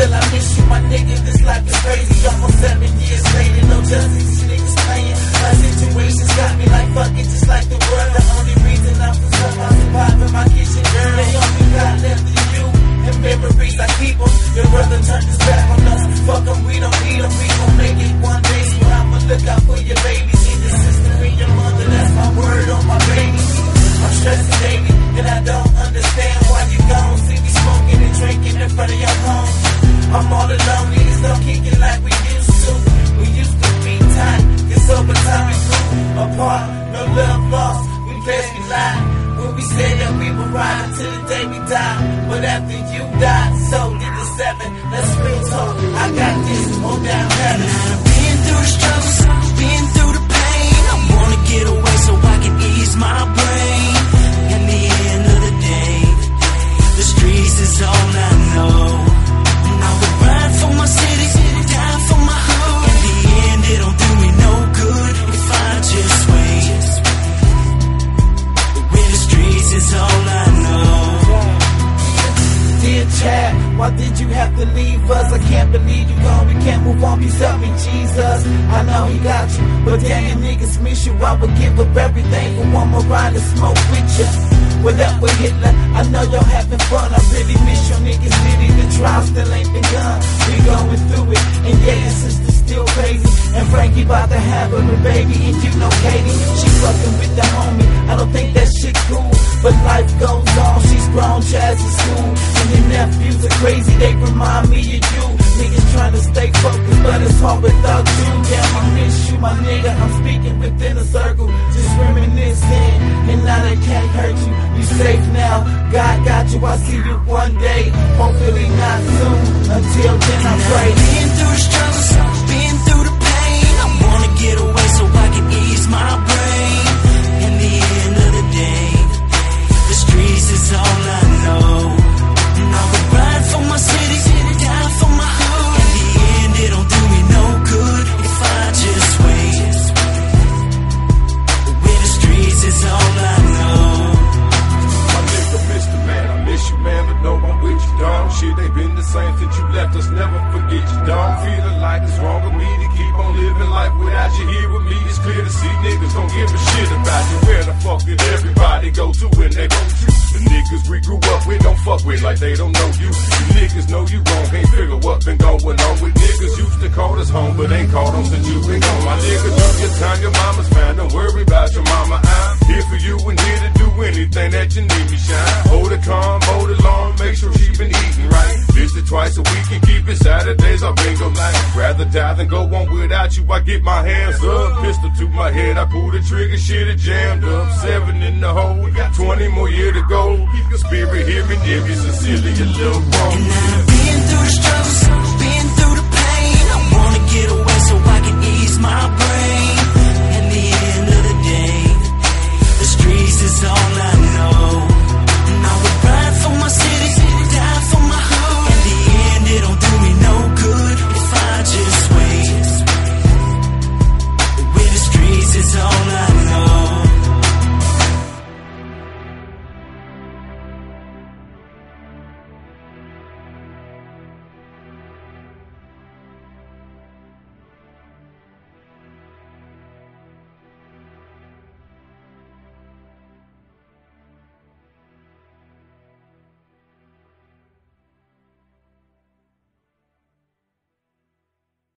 Still I miss you, my nigga, this life is crazy. Almost seven years later, no justice, these niggas playing. My situation's got me like fuck it, just like the world. The only reason I'm for somehow surviving my kitchen girl. The only got left is you and memories I keep them Your brother turned his back on us, fuck them, we don't need them We gon' make it one day, so I'ma look out for your babies. ride till the day we die. But after you die, so did the seven. Let's raise hope. I got this on down heaven. Been through the struggles, been through the pain. I wanna get away so I can ease my brain. In the end of the day, the streets is all I know. Did you have to leave us? I can't believe you gone. We can't move on. Please help me, Jesus. I know he got you, but damn, niggas miss you. I would give up everything for one more ride to smoke with you. What up Hitler? I know y'all having fun. I really miss your niggas. City, the trial still ain't begun. We going through it, and yeah, your sister's still crazy. And Frankie about to have a baby, and you know Katie, she fucking with the homie. I don't think that shit cool, but life goes on. Grown, Chaz in school, and your nephews are crazy. They remind me of you. Niggas trying to stay focused, but it's hard without you. Damn, I miss you, my nigga. I'm speaking within a circle, just reminiscing, and now they can't hurt you. You safe now, God got you. I see you one day, hopefully not soon. Until then, I pray. Been through struggles, been through left us, never forget you, dog. Feeling like it's wrong with me to keep on living life without you here with me. It's clear to see niggas don't give a shit about you. Where the fuck did everybody go to when they want you? The niggas we grew up with don't fuck with like they don't know you. You niggas know you wrong, can't figure what been going on with niggas. Used to call us home, but ain't called on since you been gone. My niggas, do your time, your mama's need me shine. Hold it calm, hold it long, make sure she been eating right. Visit twice a week and keep it Saturdays, I'll bingo night. Rather die than go on without you, I get my hands up. Pistol to my head, I pull the trigger, shit it jammed up. Seven in the hole, 20 more year to go. Spirit hear me, near me, sincerely a little wrong. And I've been through the struggles, been through the pain. I wanna get away so I can ease my